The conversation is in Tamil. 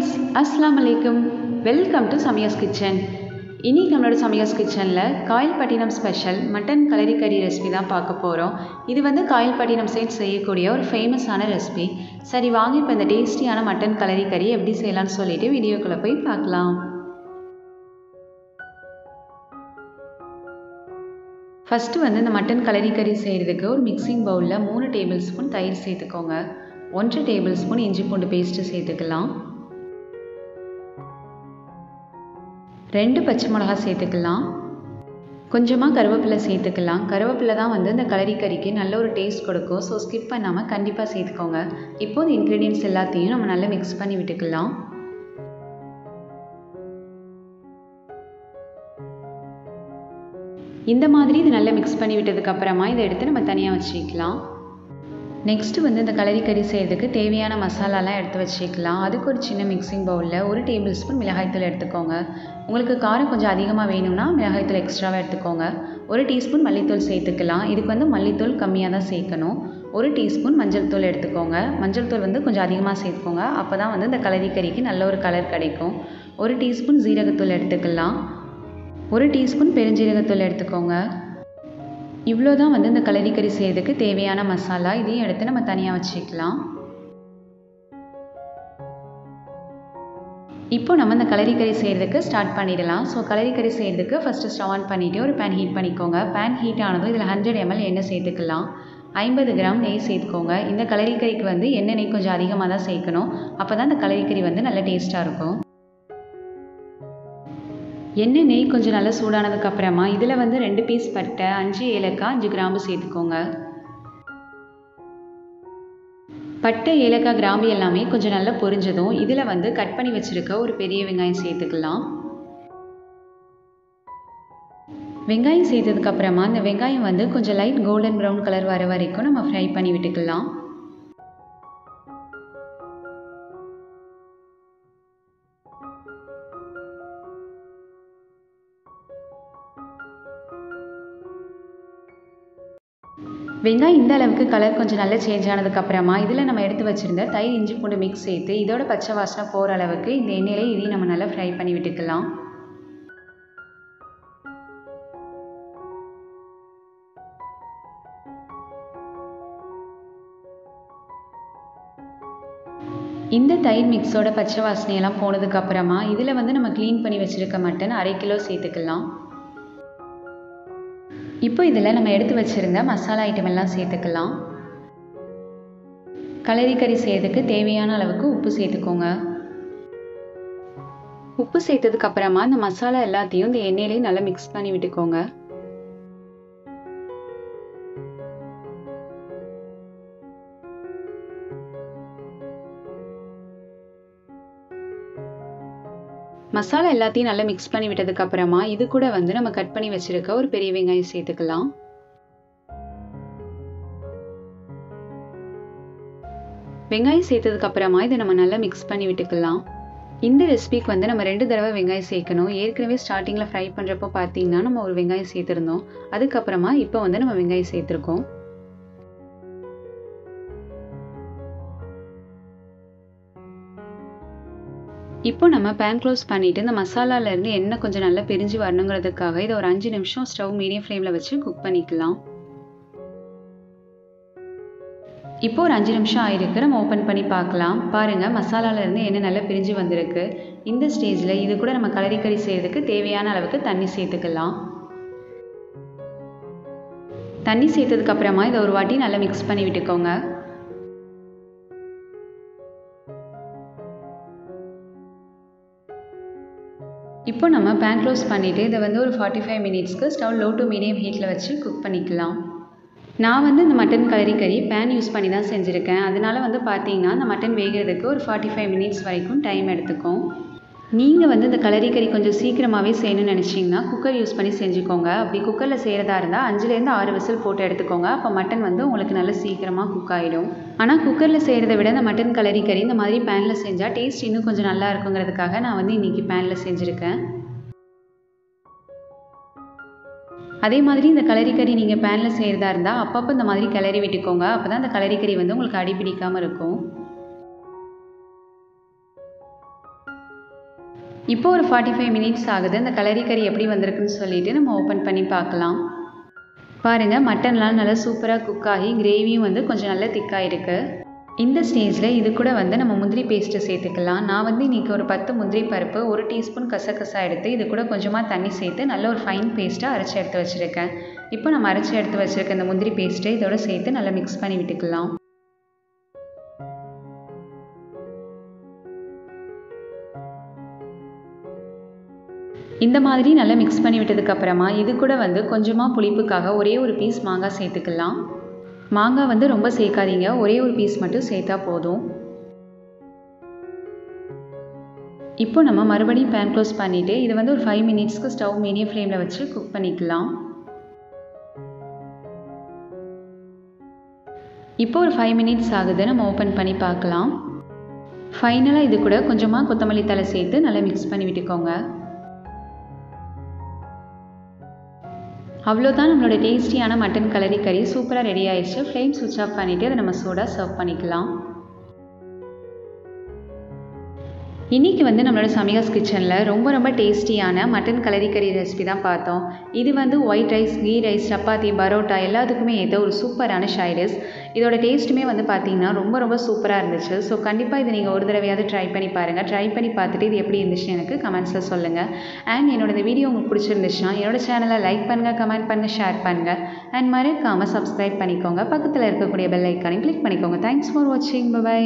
ஃப்ரெண்ட்ஸ் அஸ்லாம் வலைக்கும் வெல்கம் டு சமயஸ் கிச்சன் இன்றைக்கி நம்மளோட சமயாஸ் கிச்சனில் காயல்பட்டினம் ஸ்பெஷல் மட்டன் கலரி கறி ரெசிபி தான் பார்க்க போகிறோம் இது வந்து காயல்பட்டினம் சைட் செய்யக்கூடிய ஒரு ஃபேமஸான ரெசிபி சரி வாங்க இப்போ இந்த டேஸ்டியான மட்டன் கலரி கறி எப்படி செய்யலாம்னு சொல்லிவிட்டு வீடியோக்குள்ளே போய் பார்க்கலாம். ஃபஸ்ட்டு வந்து இந்த மட்டன் கலரி கறி செய்கிறதுக்கு ஒரு மிக்சிங் பவுலில் மூணு டேபிள் ஸ்பூன் தயிர் சேர்த்துக்கோங்க. ஒன்றரை டேபிள் ஸ்பூன் இஞ்சி பூண்டு பேஸ்ட்டு சேர்த்துக்கலாம். ரெண்டு பச்சை மிளகா சேர்த்துக்கலாம். கொஞ்சமாக கருவேப்பிலை சேர்த்துக்கலாம். கருவேப்பிலை தான் வந்து இந்த கலரி கறிக்கு நல்ல ஒரு டேஸ்ட் கொடுக்கும். ஸோ ஸ்கிப் பண்ணாமல் கண்டிப்பாக சேர்த்துக்கோங்க. இப்போ இந்த இன்க்ரீடியன்ஸ் எல்லாத்தையும் நம்ம நல்லா மிக்ஸ் பண்ணி விட்டுக்கலாம். இந்த மாதிரி இது நல்லா மிக்ஸ் பண்ணி விட்டதுக்கப்புறமா இதை எடுத்து நம்ம தனியாக வச்சுக்கலாம். நெக்ஸ்ட்டு வந்து இந்த களரி கறி செய்கிறதுக்கு தேவையான மசாலாலாம் எடுத்து வச்சுக்கலாம். அதுக்கு ஒரு சின்ன மிக்சிங் பவுலில் ஒரு டேபிள் ஸ்பூன் மிளகாய்த்தூள் எடுத்துக்கோங்க. உங்களுக்கு காரம் கொஞ்சம் அதிகமாக வேணும்னா மிளகாய்த்தூள் எக்ஸ்ட்ராவாக எடுத்துக்கோங்க. ஒரு டீஸ்பூன் மல்லித்தூள் சேர்த்துக்கலாம். இதுக்கு வந்து மல்லித்தூள் கம்மியாக தான் சேர்க்கணும். ஒரு டீஸ்பூன் மஞ்சள் தூள் எடுத்துக்கோங்க. மஞ்சள் தூள் வந்து கொஞ்சம் அதிகமாக சேர்த்துக்கோங்க. அப்போ தான் வந்து இந்த களரி கறிக்கு நல்ல ஒரு கலர் கிடைக்கும். ஒரு டீஸ்பூன் ஜீரகத்தூள் எடுத்துக்கலாம். ஒரு டீஸ்பூன் பெருஞ்சீரகத்தூள் எடுத்துக்கோங்க. இவ்வளோ தான் வந்து இந்த கலரிக்கறி செய்கிறதுக்கு செய்யறதுக்கு தேவையான மசாலா. இதையும் எடுத்து நம்ம தனியாக வச்சுக்கலாம். இப்போ நம்ம இந்த கலரிக்கறி செய்கிறதுக்கு ஸ்டார்ட் பண்ணிடலாம். ஸோ கலரிக்கறி செய்கிறதுக்கு ஃபஸ்ட்டு ஸ்டவ் ஆன் பண்ணிவிட்டு ஒரு பேன் ஹீட் பண்ணிக்கோங்க. பேன் ஹீட் ஆனதும் இதில் ஹண்ட்ரட் எம்எல் எண்ணெய் சேர்த்துக்கலாம். ஐம்பது கிராம் நெய் சேர்த்துக்கோங்க. இந்த கலரிக்கறிக்கு வந்து எண்ணெய் நெய் கொஞ்சம் அதிகமாக தான் சேர்க்கணும். அப்போ தான் இந்த கலரிக்கறி வந்து நல்ல டேஸ்ட்டாக இருக்கும். எண்ணெய் நெய் கொஞ்சம் நல்லா சூடானதுக்கு அப்புறமா இதில் வந்து ரெண்டு பீஸ் பட்டை அஞ்சு ஏலக்காய் அஞ்சு கிராம்பு சேர்த்துக்கோங்க. பட்டை ஏலக்காய் கிராம்பு எல்லாமே கொஞ்சம் நல்லா பொரிஞ்சதும் இதில் வந்து கட் பண்ணி வச்சுருக்க ஒரு பெரிய வெங்காயம் சேர்த்துக்கலாம். வெங்காயம் சேர்த்ததுக்கப்புறமா அந்த இந்த வெங்காயம் வந்து கொஞ்சம் லைட் கோல்டன் ப்ரௌன் கலர் வர வரைக்கும் நம்ம ஃப்ரை பண்ணி விட்டுக்கலாம். வெங்காயம் இந்த அளவுக்கு கலர் கொஞ்சம் நல்லா சேஞ்ச் ஆனதுக்கப்புறமா இதில் நம்ம எடுத்து வச்சுருந்த தயிர் இஞ்சி பூண்டு மிக்ஸ் சேர்த்து இதோட பச்சை வாசனை போகிற அளவுக்கு இந்த எண்ணெயிலே இதையும் நம்ம நல்லா ஃப்ரை பண்ணி விட்டுக்கலாம். இந்த தயிர் மிக்ஸோட பச்சை வாசனையெல்லாம் போனதுக்கப்புறமா இதில் வந்து நம்ம க்ளீன் பண்ணி வச்சுருக்க மட்டன் அரை கிலோ சேர்த்துக்கலாம். இப்போ இதில் நம்ம எடுத்து வச்சுருந்த மசாலா ஐட்டம் எல்லாம் சேர்த்துக்கலாம். கலரி கறி செய்யறதுக்கு தேவையான அளவுக்கு உப்பு சேர்த்துக்கோங்க. உப்பு சேர்த்ததுக்கு அப்புறமா இந்த மசாலா எல்லாத்தையும் இந்த எண்ணெயிலையும் நல்லா மிக்ஸ் பண்ணி விட்டுக்கோங்க. மசாலா எல்லாத்தையும் நல்லா மிக்ஸ் பண்ணி விட்டதுக்கு அப்புறமா இது கூட வந்து நம்ம கட் பண்ணி வச்சிருக்க ஒரு பெரிய வெங்காயம் சேர்த்துக்கலாம். வெங்காயம் சேர்த்ததுக்கு அப்புறமா இதை நம்ம நல்லா மிக்ஸ் பண்ணி விட்டுக்கலாம். இந்த ரெசிபிக்கு வந்து நம்ம ரெண்டு தடவை வெங்காயம் சேர்க்கணும். ஏற்கனவே ஸ்டார்டிங்கில் ஃப்ரை பண்ணுறப்போ பார்த்தீங்கன்னா நம்ம ஒரு வெங்காயம் சேர்த்துருந்தோம். அதுக்கப்புறமா இப்போ வந்து நம்ம வெங்காயம் சேர்த்துருக்கோம். இப்போ நம்ம பேன் க்ளோஸ் பண்ணிவிட்டு இந்த மசாலாலேருந்து எண்ணெய் கொஞ்சம் நல்லா பிரிஞ்சு வரணுங்கிறதுக்காக இதை ஒரு அஞ்சு நிமிஷம் ஸ்டவ் மீடியம் ஃப்ளேமில் வச்சு குக் பண்ணிக்கலாம். இப்போ ஒரு அஞ்சு நிமிஷம் ஆயிருக்கு. நம்ம ஓப்பன் பண்ணி பார்க்கலாம். பாருங்கள் மசாலாலேருந்து எண்ணெய் நல்லா பிரிஞ்சு வந்திருக்கு. இந்த ஸ்டேஜில் இது கூட நம்ம கலரி கறி செய்கிறதுக்கு தேவையான அளவுக்கு தண்ணி சேர்த்துக்கலாம். தண்ணி சேர்த்ததுக்கப்புறமா இதை ஒரு வாட்டி நல்லா மிக்ஸ் பண்ணி விட்டுக்கோங்க. இப்போ நம்ம பேன் க்ளோஸ் பண்ணிவிட்டு இதை வந்து ஒரு ஃபார்ட்டி ஃபைவ் மினிட்ஸ்க்கு ஸ்டவ் லோ டு மீடியம் ஹீட்டில் வச்சு குக் பண்ணிக்கலாம். நான் வந்து இந்த மட்டன் கலரி கறி பேன் யூஸ் பண்ணி தான் செஞ்சுருக்கேன். அதனால் வந்து பார்த்தீங்கன்னா இந்த மட்டன் வேகிறதுக்கு ஒரு ஃபார்ட்டி ஃபைவ் மினிட்ஸ் வரைக்கும் டைம் எடுத்துக்கும். நீங்கள் வந்து இந்த களரி கறி கொஞ்சம் சீக்கிரமாகவே செய்யணும்னு நினச்சிங்கன்னா குக்கர் யூஸ் பண்ணி செஞ்சுக்கோங்க. அப்படி குக்கரில் செய்கிறதா இருந்தால் அஞ்சுலேருந்து ஆறு விசில் போட்டு எடுத்துக்கோங்க. அப்போ மட்டன் வந்து உங்களுக்கு நல்லா சீக்கிரமாக குக் ஆகிடும் ஆனால் குக்கரில் செய்கிறத விட இந்த மட்டன் களரி கறி இந்த மாதிரி பேனில் செஞ்சால் டேஸ்ட் இன்னும் கொஞ்சம் நல்லா இருக்குங்கிறதுக்காக நான் வந்து இன்றைக்கி பேனில் செஞ்சுருக்கேன். அதே மாதிரி இந்த கலரி கறி நீங்கள் பேனில் செய்கிறதா இருந்தால் அப்பப்போ இந்த மாதிரி கிளறி விட்டுக்கோங்க. அப்போ தான் இந்த கலரி கறி வந்து உங்களுக்கு அடிப்பிடிக்காமல் இருக்கும். இப்போ ஒரு ஃபார்ட்டி ஃபைவ் மினிட்ஸ் ஆகுது. அந்த கலரி கறி எப்படி வந்திருக்குன்னு சொல்லிட்டு நம்ம ஓப்பன் பண்ணி பார்க்கலாம். பாருங்கள் மட்டன்லாம் நல்லா சூப்பராக குக் ஆகி கிரேவியும் வந்து கொஞ்சம் நல்லா திக்காக இருக்குது இந்த ஸ்டேஜில் இது கூட வந்து நம்ம முந்திரி பேஸ்ட்டு சேர்த்துக்கலாம். நான் வந்து இன்றைக்கி ஒரு பத்து முந்திரி பருப்பு ஒரு டீஸ்பூன் கசகசா எடுத்து இது கூட கொஞ்சமாக தண்ணி சேர்த்து நல்ல ஒரு ஃபைன் பேஸ்ட்டாக அரைச்சி எடுத்து வச்சுருக்கேன். இப்போ நம்ம அரைச்சி எடுத்து வச்சுருக்க இந்த முந்திரி பேஸ்ட்டை இதோட சேர்த்து நல்லா மிக்ஸ் பண்ணி விட்டுக்கலாம். இந்த மாதிரி நல்லா மிக்ஸ் பண்ணி விட்டதுக்கப்புறமா இது கூட வந்து கொஞ்சமாக புளிப்புக்காக ஒரே ஒரு பீஸ் மாங்காய் சேர்த்துக்கலாம். மாங்காய் வந்து ரொம்ப சேர்க்காதீங்க. ஒரே ஒரு பீஸ் மட்டும் சேர்த்தா போதும். இப்போ நம்ம மறுபடியும் பேன் க்ளோஸ் பண்ணிவிட்டு இது வந்து ஒரு ஃபைவ் மினிட்ஸ்க்கு ஸ்டவ் மீடியம் ஃப்ளேமில் வச்சு குக் பண்ணிக்கலாம். இப்போ ஒரு ஃபைவ் மினிட்ஸ் ஆகுது. நம்ம ஓப்பன் பண்ணி பார்க்கலாம். ஃபைனலாக இது கூட கொஞ்சமாக கொத்தமல்லி தலை சேர்த்து நல்லா மிக்ஸ் பண்ணி விட்டுக்கோங்க. அவ்வளோதான் நம்மளோட டேஸ்டியான மட்டன் கலரி கறி சூப்பராக ரெடி ஆயிடுச்சு. ஃப்ளேம் சுவிட்ச் ஆஃப் பண்ணிவிட்டு அதை நம்ம சூடாக சர்வ் பண்ணிக்கலாம். இன்றைக்கி வந்து நம்மளோட சமிகாஸ் கிச்சனில் ரொம்ப ரொம்ப டேஸ்டியான மட்டன் கலரி கறி ரெசிபி தான் பார்த்தோம். இது வந்து white rice ghee rice chapati parotta எல்லாத்துக்குமே ஏதோ ஒரு சூப்பரான ஷைடிஸ் இதோட டேஸ்ட்டுமே வந்து பார்த்தீங்கன்னா ரொம்ப ரொம்ப சூப்பராக இருந்துச்சு. ஸோ கண்டிப்பாக இது நீங்கள் ஒரு தடவையாவது ட்ரை பண்ணி பாருங்கள் ட்ரை பண்ணி பார்த்துட்டு இது எப்படி இருந்துச்சுன்னு எனக்கு கமெண்ட்ஸில் சொல்லுங்கள் அண்ட் என்னோட இந்த வீடியோ உங்களுக்கு பிடிச்சிருந்துச்சுன்னா என்னோடய சேனலை லைக் பண்ணுங்கள் கமெண்ட் பண்ணுங்கள் ஷேர் பண்ணுங்கள் அண்ட் மறக்காமல் சப்ஸ்கிரைப் பண்ணிக்கோங்க. பக்கத்தில் இருக்கக்கூடிய பெல் ஐக்கானையும் கிளிக் பண்ணிக்கோங்க. தேங்க்ஸ் ஃபார் வாட்சிங் பை